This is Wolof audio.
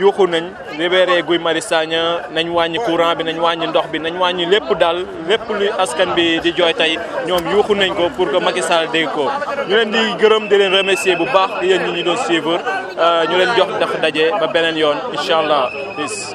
yuuxu nañ libéré Guy Marius Sagna nañ wàññi courant bi nañ wàññi ndox bi nañ wàññi lépp daal lépp luy askan bi di jooy tey ñoom yuuxu nañ ko pour que Macky Sall dégg ko ñu leen di gërëm di leen remercier bu baax yéen ñi ñu doon suivre euh, ñu leen jox dafa daje ba beneen yoon incha allah peace